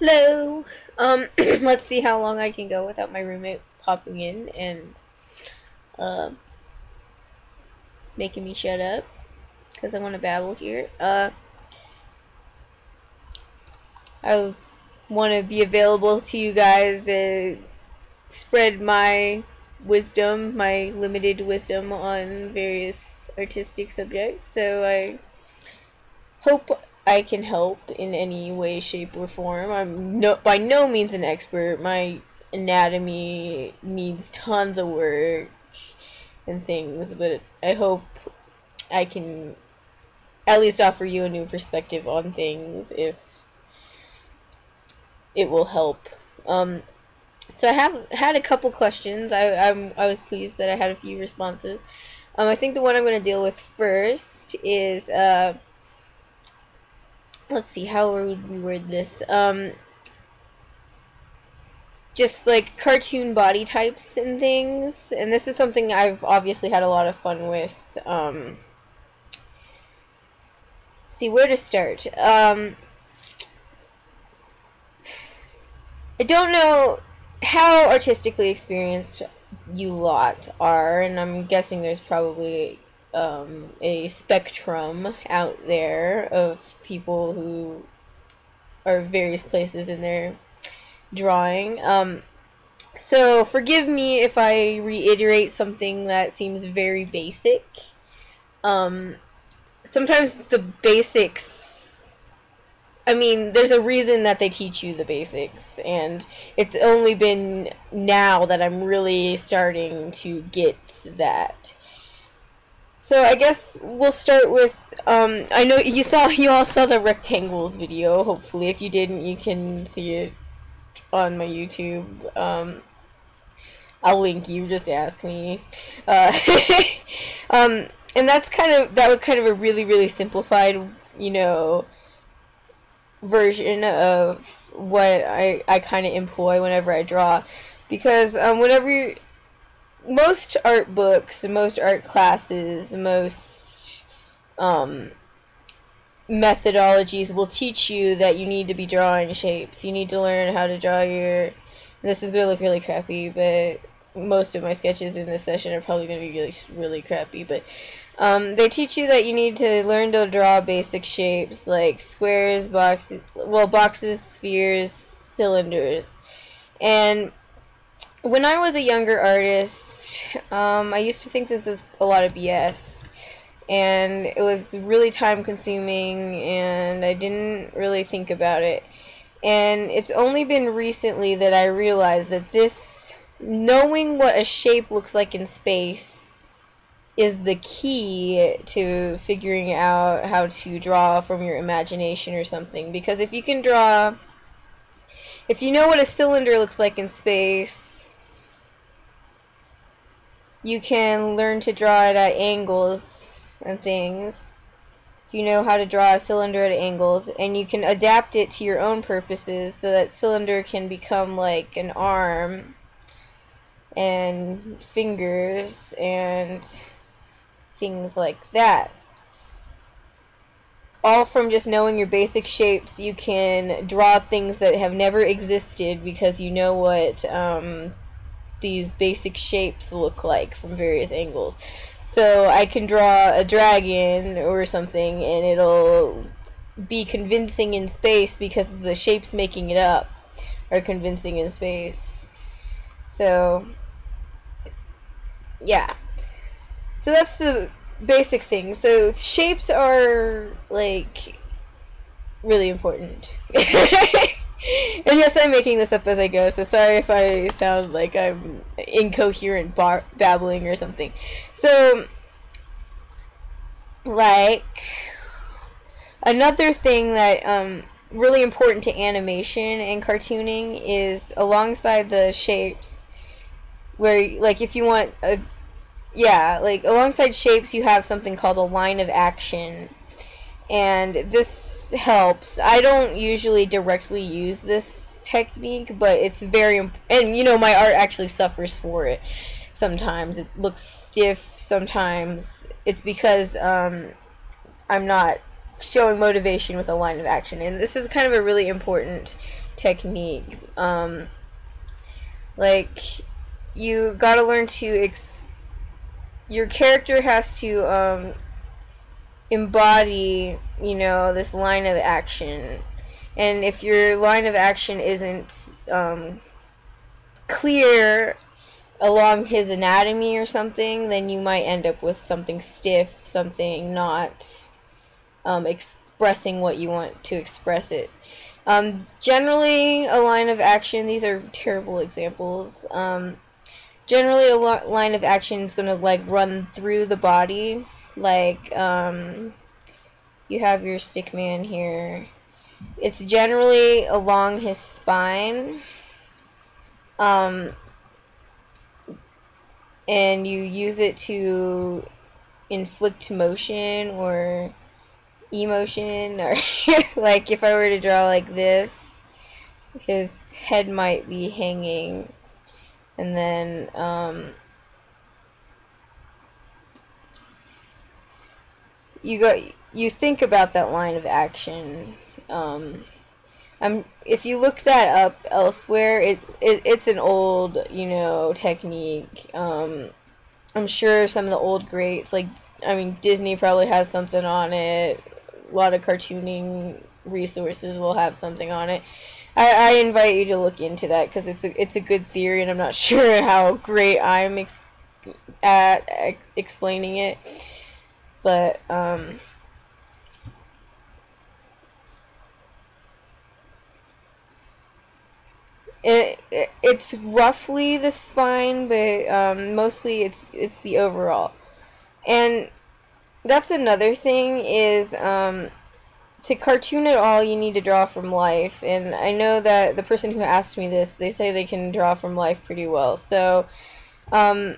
Hello. Um, let's see how long I can go without my roommate popping in and uh, making me shut up because I want to babble here. Uh, I want to be available to you guys to spread my wisdom, my limited wisdom on various artistic subjects. So I hope I can help in any way, shape, or form. I'm no by no means an expert. My anatomy needs tons of work and things, but I hope I can at least offer you a new perspective on things if it will help. Um, so I have had a couple questions. I I'm, I was pleased that I had a few responses. Um, I think the one I'm going to deal with first is uh, let's see how would we word this um just like cartoon body types and things and this is something I've obviously had a lot of fun with um see where to start um I don't know how artistically experienced you lot are and I'm guessing there's probably um, a spectrum out there of people who are various places in their drawing. Um, so forgive me if I reiterate something that seems very basic. Um, sometimes the basics, I mean, there's a reason that they teach you the basics, and it's only been now that I'm really starting to get that. So I guess we'll start with, um, I know you saw, you all saw the rectangles video, hopefully. If you didn't, you can see it on my YouTube. Um, I'll link you, just ask me. Uh, um, and that's kind of, that was kind of a really, really simplified, you know, version of what I, I kind of employ whenever I draw. Because um, whenever most art books, most art classes, most um, methodologies will teach you that you need to be drawing shapes. You need to learn how to draw your. This is gonna look really crappy, but most of my sketches in this session are probably gonna be really, really crappy. But um, they teach you that you need to learn to draw basic shapes like squares, boxes, well, boxes, spheres, cylinders, and when I was a younger artist, um, I used to think this was a lot of BS. And it was really time consuming, and I didn't really think about it. And it's only been recently that I realized that this, knowing what a shape looks like in space, is the key to figuring out how to draw from your imagination or something. Because if you can draw, if you know what a cylinder looks like in space, you can learn to draw it at angles and things. You know how to draw a cylinder at angles, and you can adapt it to your own purposes so that cylinder can become like an arm and fingers and things like that. All from just knowing your basic shapes, you can draw things that have never existed because you know what um, these basic shapes look like from various angles. So I can draw a dragon or something and it'll be convincing in space because the shapes making it up are convincing in space. So yeah. So that's the basic thing. So shapes are like really important. and yes, I'm making this up as I go, so sorry if I sound like I'm incoherent bar- babbling or something. So, like, another thing that um, really important to animation and cartooning is alongside the shapes, where like if you want a, yeah, like alongside shapes you have something called a line of action, and this helps. I don't usually directly use this technique, but it's very and you know my art actually suffers for it. Sometimes it looks stiff. Sometimes it's because um, I'm not showing motivation with a line of action, and this is kind of a really important technique. Um, like, you gotta learn to ex- your character has to um, embody, you know, this line of action. And if your line of action isn't um, clear along his anatomy or something, then you might end up with something stiff, something not um, expressing what you want to express it. Um, generally, a line of action, these are terrible examples. Um, generally, a line of action is going to like run through the body. Like, um, you have your stick man here. It's generally along his spine. Um, and you use it to inflict motion or emotion or like if I were to draw like this his head might be hanging and then um, you go you think about that line of action um, I'm if you look that up elsewhere, it, it it's an old you know technique. Um, I'm sure some of the old greats like I mean Disney probably has something on it. A lot of cartooning resources will have something on it. I, I invite you to look into that because it's a it's a good theory, and I'm not sure how great I'm ex- at explaining it, but um, It, it, it's roughly the spine, but um, mostly it's it's the overall. And that's another thing is um, to cartoon it all, you need to draw from life. And I know that the person who asked me this, they say they can draw from life pretty well. So um,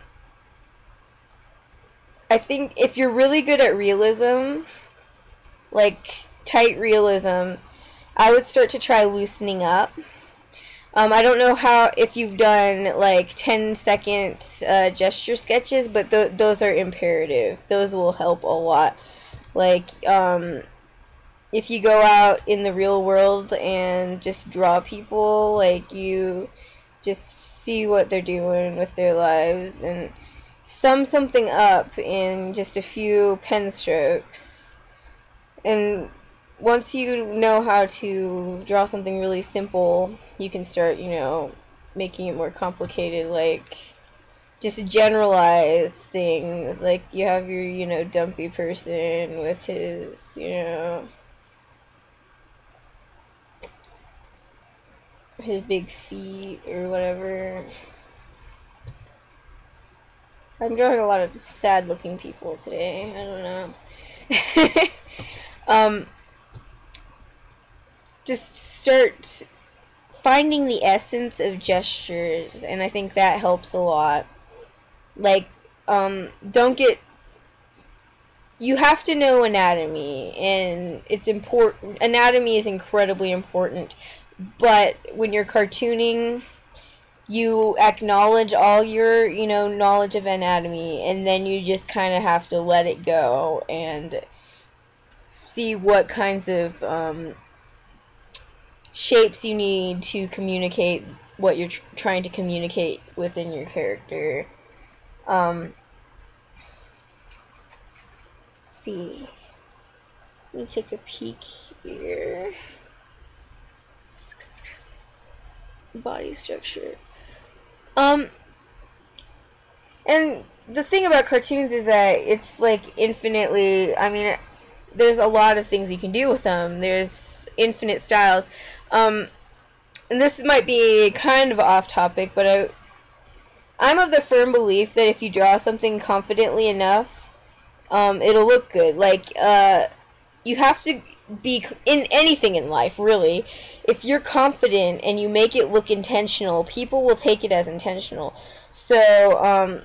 I think if you're really good at realism, like tight realism, I would start to try loosening up um, I don't know how if you've done like 10 second uh, gesture sketches, but th those are imperative. Those will help a lot. Like, um, if you go out in the real world and just draw people, like, you just see what they're doing with their lives and sum something up in just a few pen strokes. And once you know how to draw something really simple, you can start, you know, making it more complicated, like just generalize things. Like you have your, you know, dumpy person with his, you know, his big feet or whatever. I'm drawing a lot of sad looking people today. I don't know. um, just start finding the essence of gestures and I think that helps a lot. Like um don't get you have to know anatomy and it's important anatomy is incredibly important but when you're cartooning you acknowledge all your you know knowledge of anatomy and then you just kind of have to let it go and see what kinds of um, shapes you need to communicate what you're tr trying to communicate within your character. Um, see. Let me take a peek here. Body structure. Um, and the thing about cartoons is that it's like infinitely, I mean, there's a lot of things you can do with them. There's infinite styles. Um, and this might be kind of off topic, but I, I'm of the firm belief that if you draw something confidently enough, um, it'll look good. Like, uh, you have to be in anything in life, really. If you're confident and you make it look intentional, people will take it as intentional. So, um,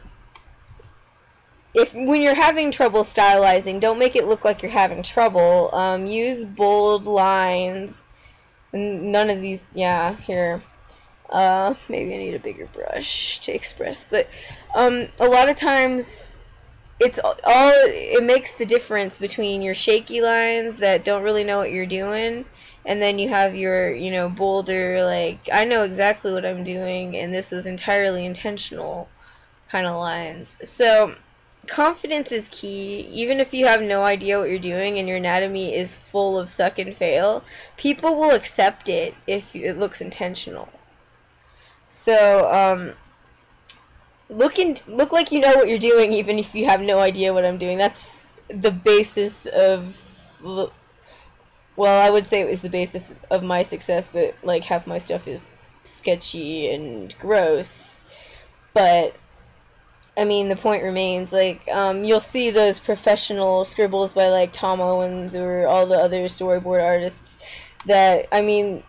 if when you're having trouble stylizing, don't make it look like you're having trouble. Um, use bold lines none of these, yeah, here. Uh, maybe I need a bigger brush to express, but, um, a lot of times it's all it makes the difference between your shaky lines that don't really know what you're doing and then you have your you know bolder like i know exactly what i'm doing and this was entirely intentional kind of lines. So confidence is key. Even if you have no idea what you're doing and your anatomy is full of suck and fail people will accept it if it looks intentional. So um look in, look like you know what you're doing even if you have no idea what i'm doing that's the basis of well, I would say it was the basis of my success, but like half my stuff is sketchy and gross. But I mean, the point remains like um, you'll see those professional scribbles by like Tom Owens or all the other storyboard artists that I mean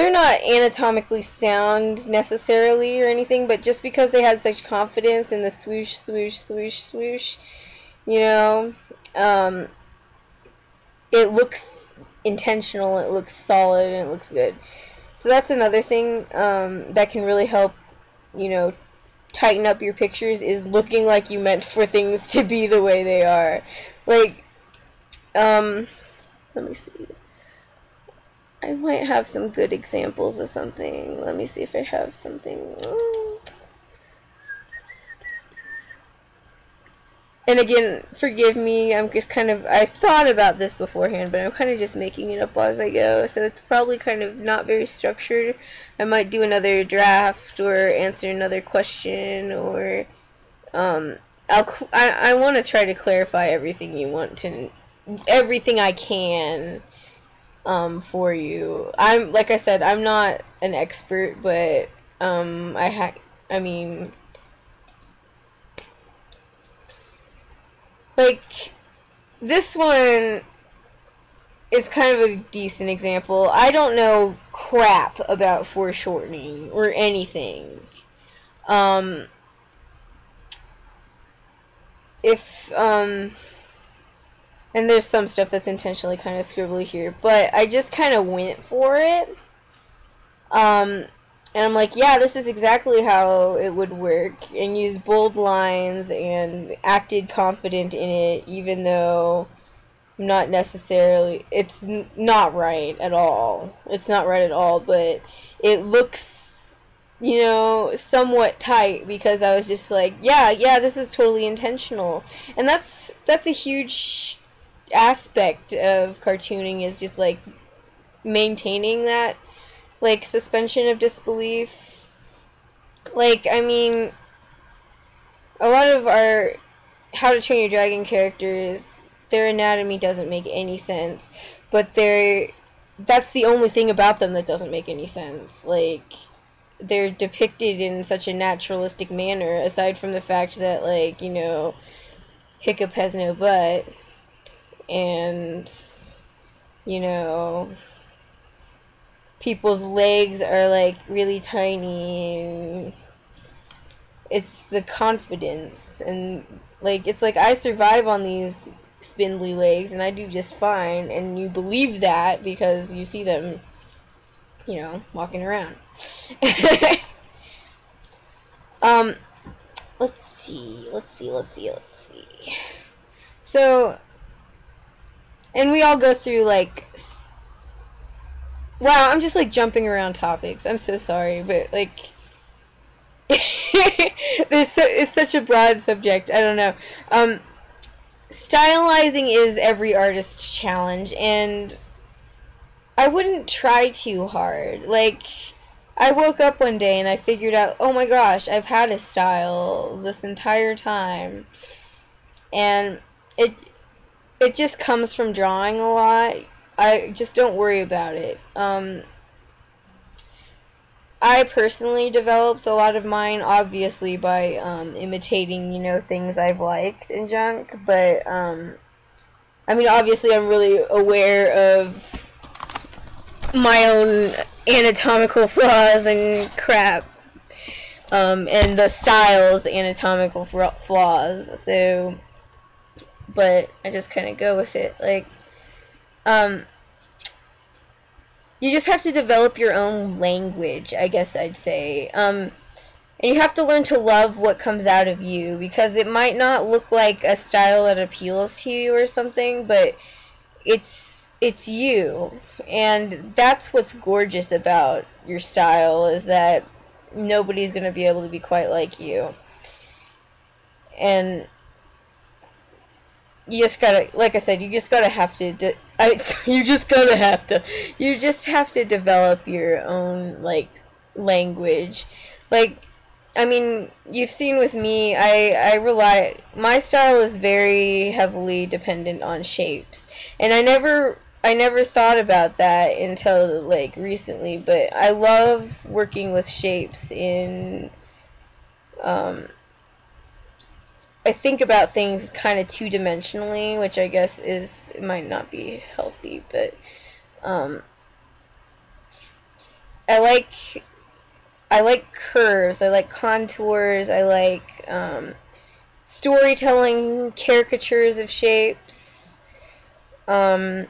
they're not anatomically sound necessarily or anything, but just because they had such confidence in the swoosh, swoosh, swoosh, swoosh, you know, um, it looks intentional, it looks solid, and it looks good. So that's another thing um, that can really help, you know, tighten up your pictures is looking like you meant for things to be the way they are. Like, um, let me see. I might have some good examples of something. Let me see if I have something. and again, forgive me, I'm just kind of, I thought about this beforehand, but I'm kind of just making it up as I go, so it's probably kind of not very structured. I might do another draft or answer another question or, um, I'll, I, I want to try to clarify everything you want to, everything I can, um, for you. I'm, like I said, I'm not an expert, but, um, I ha, I mean, like this one is kind of a decent example. I don't know crap about foreshortening or anything. Um, if um, and there's some stuff that's intentionally kind of scribbly here, but I just kind of went for it. Um, and I'm like, yeah, this is exactly how it would work, and use bold lines and acted confident in it, even though I'm not necessarily, it's not right at all. It's not right at all, but it looks, you know, somewhat tight because I was just like, yeah, yeah, this is totally intentional, and that's that's a huge aspect of cartooning is just like maintaining that like suspension of disbelief. Like, I mean, a lot of our How to Train Your Dragon characters, their anatomy doesn't make any sense, but they're that's the only thing about them that doesn't make any sense. Like they're depicted in such a naturalistic manner aside from the fact that like, you know, Hiccup has no butt and you know people's legs are like really tiny it's the confidence and like it's like I survive on these spindly legs and I do just fine and you believe that because you see them you know walking around. Um let's see let's see let's see let's see. So and we all go through like Wow, I'm just like jumping around topics. I'm so sorry, but like there's so it's such a broad subject. I don't know. Um stylizing is every artist's challenge and I wouldn't try too hard. Like I woke up one day and I figured out, "Oh my gosh, I've had a style this entire time." And it it just comes from drawing a lot. I just don't worry about it. Um, I personally developed a lot of mine, obviously, by um, imitating, you know, things I've liked and junk. But, um, I mean, obviously, I'm really aware of my own anatomical flaws and crap. Um, and the style's anatomical flaws. So, but I just kind of go with it. Like, um, you just have to develop your own language, I guess I'd say. Um, and you have to learn to love what comes out of you because it might not look like a style that appeals to you or something, but it's it's you. And that's what's gorgeous about your style is that nobody's going to be able to be quite like you. And you just gotta, like I said, you just gotta have to, I, you just gotta have to, you just have to develop your own, like, language. Like, I mean, you've seen with me, I, I rely, my style is very heavily dependent on shapes. And I never, I never thought about that until, like, recently, but I love working with shapes in, um, I think about things kind of two dimensionally, which I guess is might not be healthy, but um, I like I like curves, I like contours, I like um, storytelling, caricatures of shapes. Um,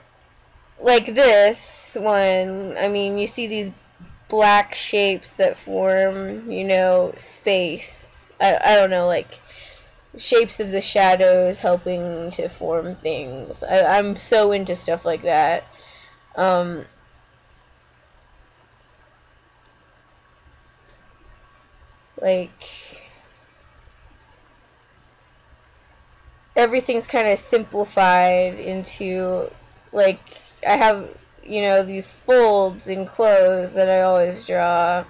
like this one, I mean, you see these black shapes that form, you know, space. I, I don't know, like shapes of the shadows helping to form things. I, I'm so into stuff like that. Um, like everything's kind of simplified into like I have you know these folds in clothes that I always draw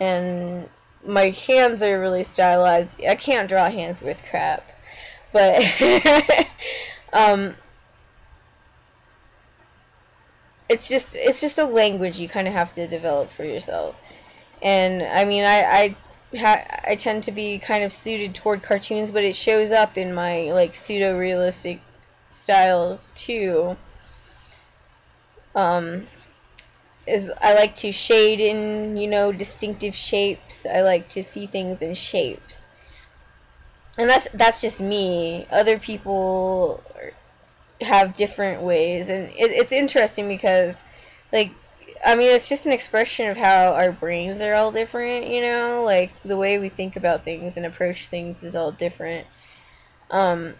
and my hands are really stylized. I can't draw hands with crap, but um, it's just it's just a language you kind of have to develop for yourself. And I mean, I I ha- I tend to be kind of suited toward cartoons, but it shows up in my like pseudo realistic styles too. Um, is I like to shade in, you know, distinctive shapes. I like to see things in shapes. And that's that's just me. Other people have different ways and it, it's interesting because like I mean, it's just an expression of how our brains are all different, you know? Like, the way we think about things and approach things is all different. Um,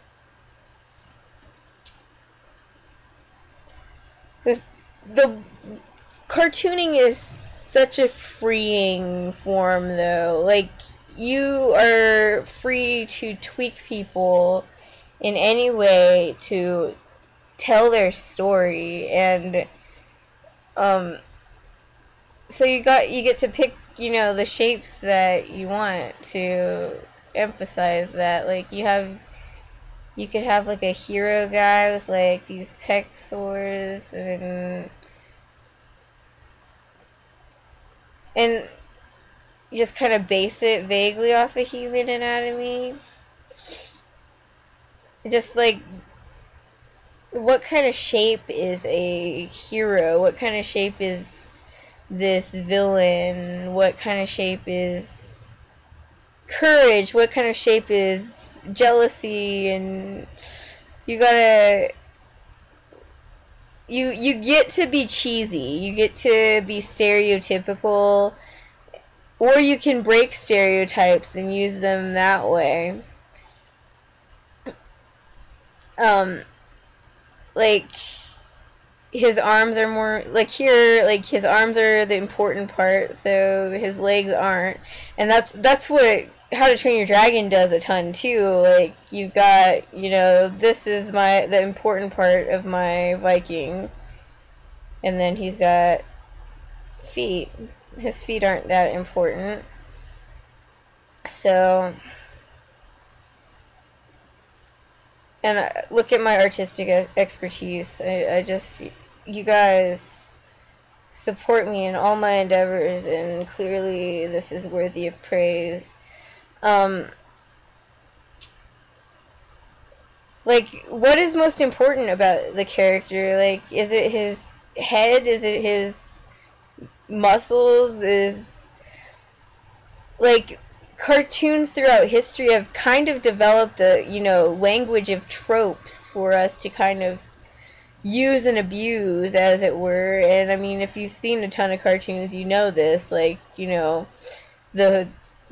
the, the cartooning is such a freeing form though. Like you are free to tweak people in any way to tell their story and um so you got you get to pick you know the shapes that you want to emphasize that. Like you have you could have like a hero guy with like these pec sores and and just kind of base it vaguely off of human anatomy. Just like what kind of shape is a hero? What kind of shape is this villain? What kind of shape is courage? What kind of shape is jealousy? And you gotta you you get to be cheesy. You get to be stereotypical or you can break stereotypes and use them that way. Um like his arms are more like here like his arms are the important part so his legs aren't and that's that's what how to Train Your Dragon does a ton too. Like you got, you know, this is my the important part of my Viking, and then he's got feet. His feet aren't that important. So, and look at my artistic expertise. I, I just, you guys support me in all my endeavors, and clearly this is worthy of praise. Um, like, what is most important about the character? Like, is it his head? Is it his muscles? Is like cartoons throughout history have kind of developed a you know language of tropes for us to kind of use and abuse as it were and i mean if you've seen a ton of cartoons you know this like you know the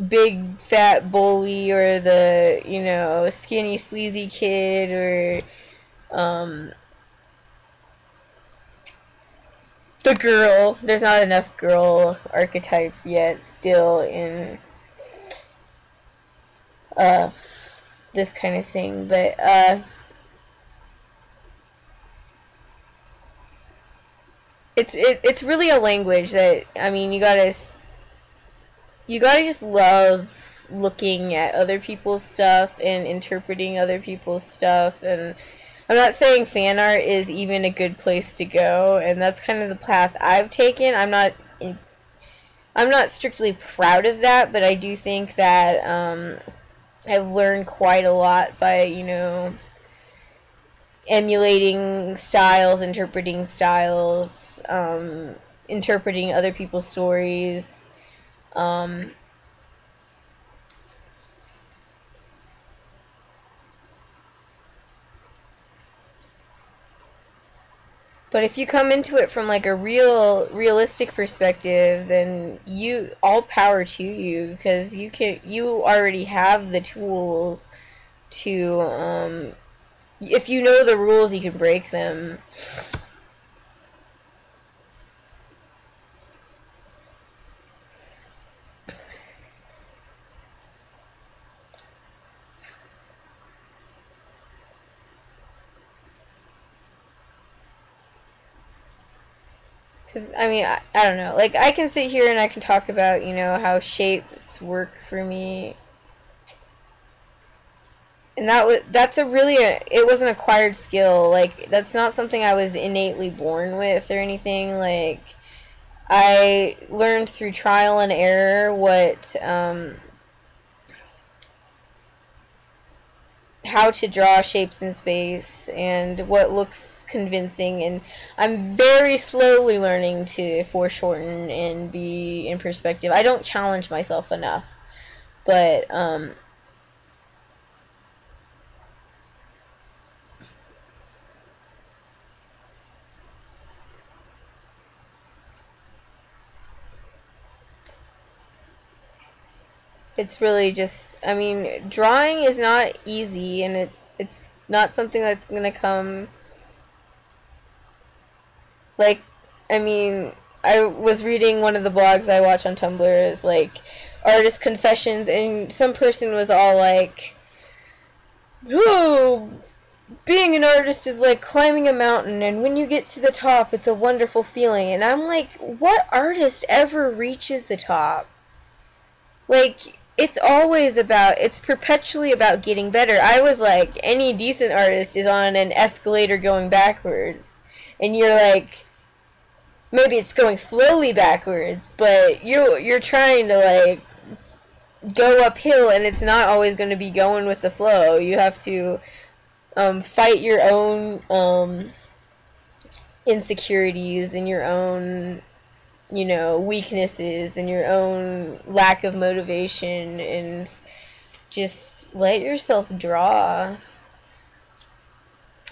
big fat bully or the you know skinny sleazy kid or um the girl. There's not enough girl archetypes yet still in uh this kind of thing but uh it's it, it's really a language that I mean you gotta you gotta just love looking at other people's stuff and interpreting other people's stuff and I'm not saying fan art is even a good place to go and that's kind of the path I've taken I'm not I'm not strictly proud of that but I do think that um, I've learned quite a lot by you know emulating styles, interpreting styles, um, interpreting other people's stories. Um, but if you come into it from like a real realistic perspective then you all power to you because you can you already have the tools to um, if you know the rules, you can break them. Because, I mean, I, I don't know. Like, I can sit here and I can talk about, you know, how shapes work for me. And that was that's a really a, it was an acquired skill. Like that's not something i was innately born with or anything. Like i learned through trial and error what um, how to draw shapes in space and what looks convincing and i'm very slowly learning to foreshorten and be in perspective. I don't challenge myself enough but um, it's really just I mean, drawing is not easy and it it's not something that's to come like I mean, I was reading one of the blogs I watch on Tumblr is like artist confessions and some person was all like "Oh, being an artist is like climbing a mountain and when you get to the top it's a wonderful feeling." And I'm like, "What artist ever reaches the top?" Like it's always about it's perpetually about getting better. I was like any decent artist is on an escalator going backwards and you're like maybe it's going slowly backwards, but you you're trying to like go uphill and it's not always going to be going with the flow. You have to um, fight your own um, insecurities and your own you know, weaknesses and your own lack of motivation and just let yourself draw.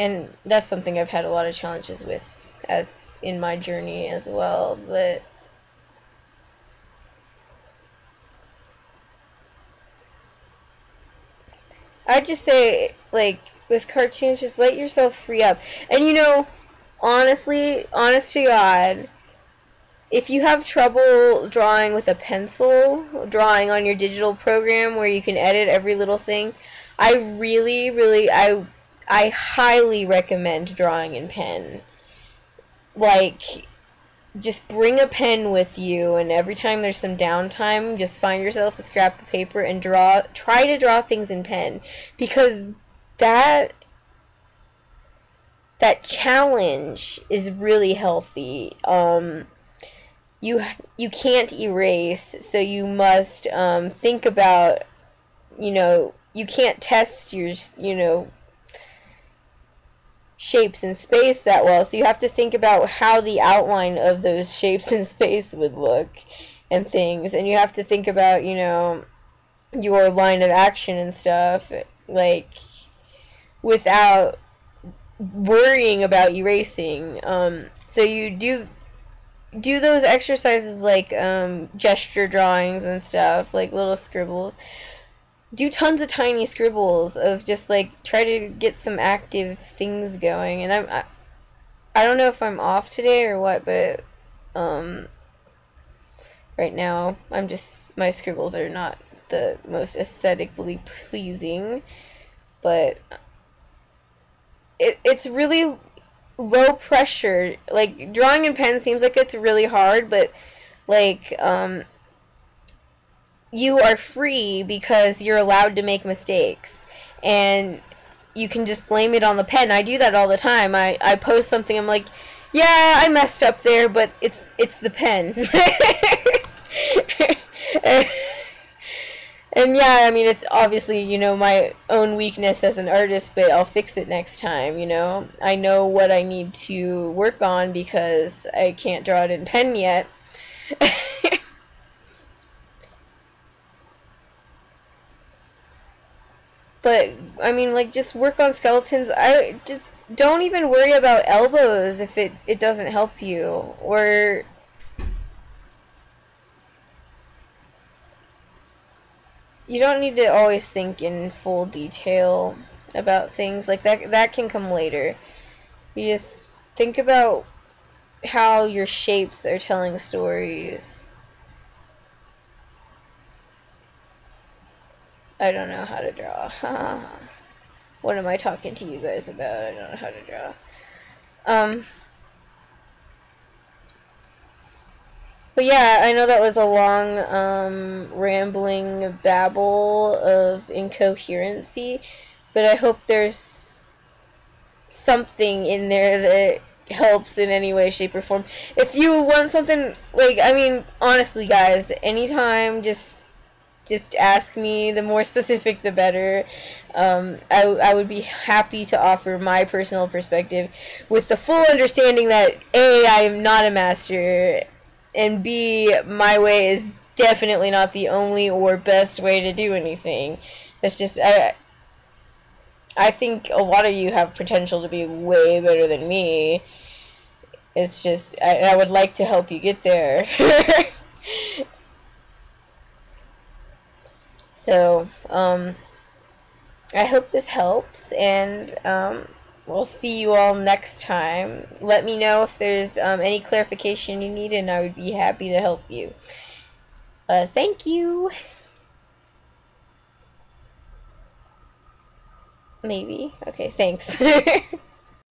And that's something I've had a lot of challenges with as in my journey as well, but I just say like with cartoons just let yourself free up. And you know, honestly, honest to God, if you have trouble drawing with a pencil, drawing on your digital program where you can edit every little thing, I really, really, I, I highly recommend drawing in pen. Like, just bring a pen with you, and every time there's some downtime, just find yourself a scrap of paper and draw. Try to draw things in pen because that that challenge is really healthy. Um, you you can't erase, so you must um, think about, you know, you can't test your, you know, shapes in space that well. So you have to think about how the outline of those shapes in space would look and things. And you have to think about, you know, your line of action and stuff like without worrying about erasing. Um, so you do do those exercises like um, gesture drawings and stuff, like little scribbles. Do tons of tiny scribbles of just like try to get some active things going. And I'm, I, I don't know if I'm off today or what, but um, right now I'm just my scribbles are not the most aesthetically pleasing, but it, it's really low pressure. Like drawing in pen seems like it's really hard, but like um you are free because you're allowed to make mistakes and you can just blame it on the pen. I do that all the time. I, I post something, I'm like, yeah, I messed up there, but it's it's the pen. and yeah, I mean, it's obviously, you know, my own weakness as an artist, but I'll fix it next time, you know? I know what I need to work on because I can't draw it in pen yet. but, I mean, like, just work on skeletons. I just don't even worry about elbows if it, it doesn't help you. Or you don't need to always think in full detail about things like that that can come later you just think about how your shapes are telling stories I don't know how to draw. What am I talking to you guys about? I don't know how to draw. Um But yeah, I know that was a long, um, rambling babble of incoherency, but I hope there's something in there that helps in any way, shape, or form. If you want something, like, I mean, honestly, guys, anytime, just just ask me. The more specific, the better. Um, I, I would be happy to offer my personal perspective with the full understanding that A, I am not a master, and B, my way is definitely not the only or best way to do anything. It's just I I think a lot of you have potential to be way better than me. It's just I, I would like to help you get there. so, um I hope this helps and um we'll see you all next time. Let me know if there's um, any clarification you need, and I would be happy to help you. Uh, thank you. Maybe. Okay, thanks.